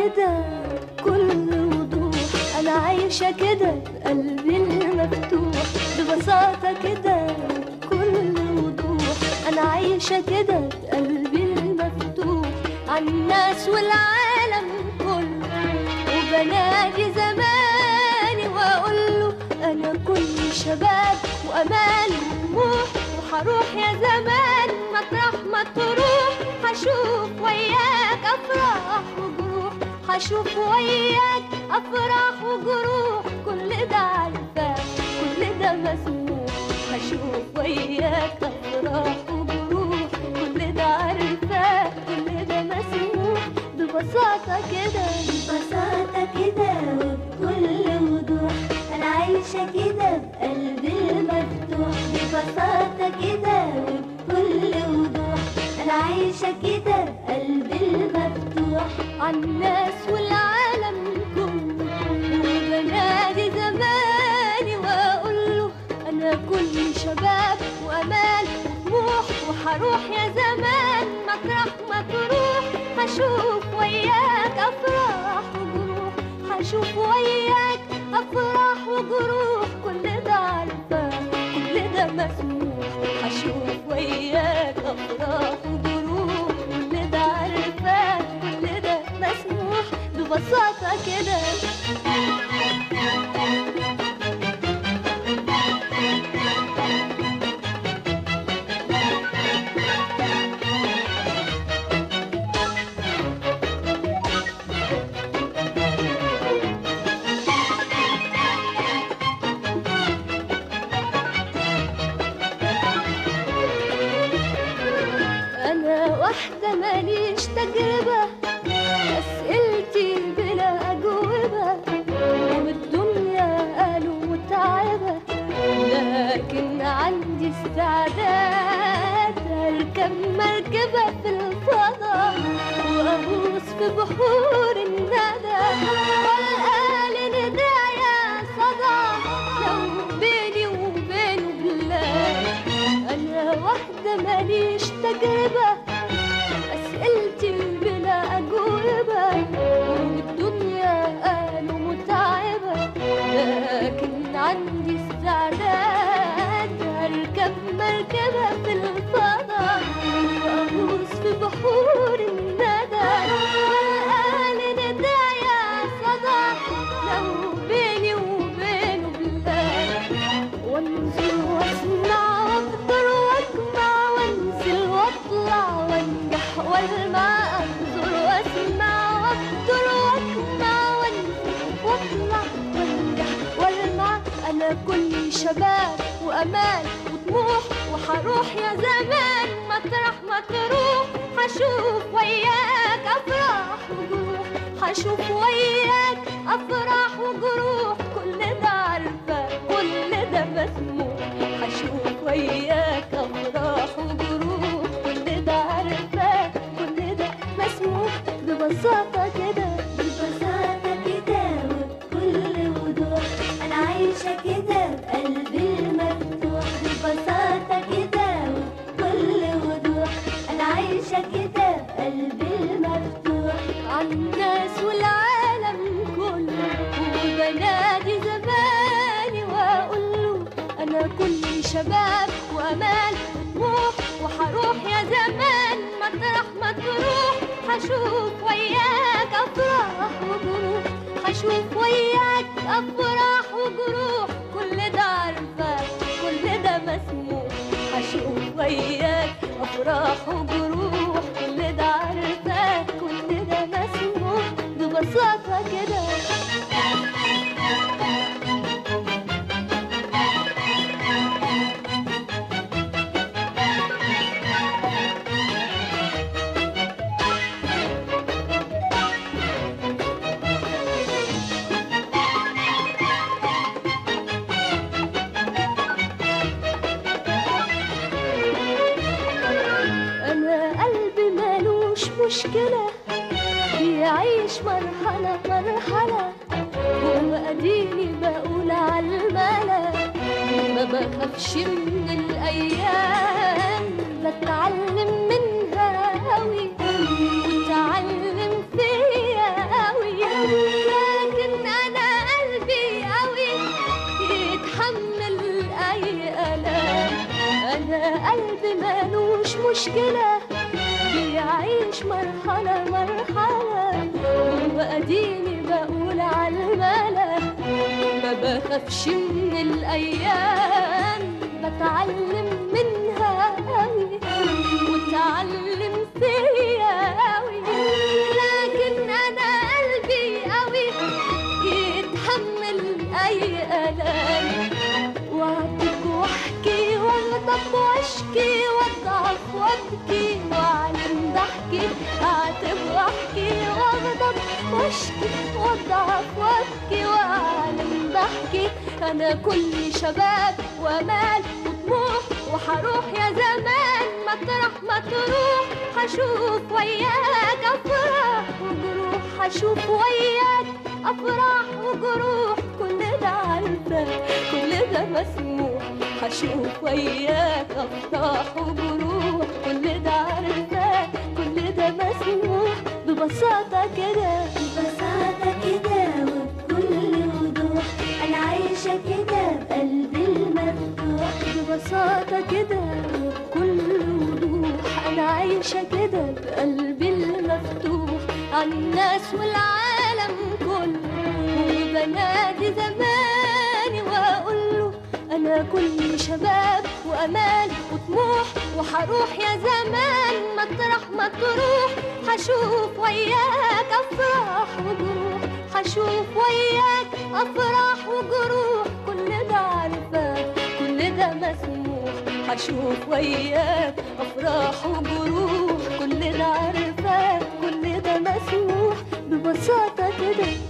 كده بكل وضوح. أنا عايشة كده بقلبي المفتوح. ببساطة كده بكل وضوح. أنا عايشة كده بقلبي المفتوح. عالناس والعالم كله. وبنادي زماني وأقول له أنا كل شباب وأمان وطموح وحروح يا زمان مطرح ما تروح. هشوف وياك أفراح وجروح هشوف وياك افراح وجروح كل ده عارفاه كل ده مسموح. هشوف وياك افراح وجروح كل ده عارفاه كل ده مسموح. ببساطة كده ببساطة كده وبكل وضوح. أنا عايشة كده بقلبي المفتوح. ببساطة كده وبكل وضوح. أنا عايشة كده وحروح يا زمان. مطرح ما تروح هشوف وياك أفراح وجروح. هشوف وياك أفراح ببساطة عندي استعداد أركب مركبة في الفضاء وأغوص في بحور الندى. والقى ندايا صدى. لو بيني وبينه بالله أنا واحدة ماليش تجربة. شباب وامان وطموح وحروح يا زمان. مطرح ما تروح هشوف وياك أفراح وجروح. هشوف وياك أفراح وجروح. كل ده عارفه كل ده مسموح. هشوف وياك أفراح وجروح. كل ده عارفه كل ده مسموح. ببساطة كده بقلبي المفتوح عالناس والعالم كله. وبنادي زماني وأقول له أنا كل شباب وامان وطموح وحروح يا زمان مطرح ما تروح. هشوف وياك أفراح وجروح. هشوف وياك أفراح وجروح. كل ده عارفه كل ده مسموح. هشوف وياك أفراح وجروح. كده أنا قلبي مالوش مشكلة. يعيش مرحلة مرحلة وما بقول عالملا ما بخافش من الأيام بتعلم منها أوي وتعلم فيا أوي. لكن أنا قلبي أوي يتحمل أي ألم. أنا قلبي مالوش مشكلة بيعيش مرحلة مرحلة. وأديني بقول على الملا ما بخافش من الأيام. بتعلم منها قوي وتعلم فيا قوي لكن أنا قلبي قوي يتحمل أي آلام. واعتك واحكي واغضب وأشكي وأضعف وأبكي. واعلن ضحكي اعتب واحكي واغضب واشكي واضعف وابكي واعلن ضحكي. أنا كل شباب وامال وطموح وحروح يا زمان. مطرح ما تروح هشوف وياك. أفراح وجروح هشوف وياك. أفراح وجروح كل ده عارفه كل ده مسموح. هشوف وياك. أفراح وجروح. ببساطة كده وبكل وضوح. أنا عايشة كده بقلبي المفتوح. عن الناس والعالم كله وبنادي زماني وأقول له أنا كل شباب وأمال وطموح. وحروح يا زمان مطرح ما تروح. هشوف وياك أفراح وجروح. هشوف وياك أفراح وجروح. هشوف وياك أفراح وجروح كل عارفة كل ده مسموح ببساطة كده.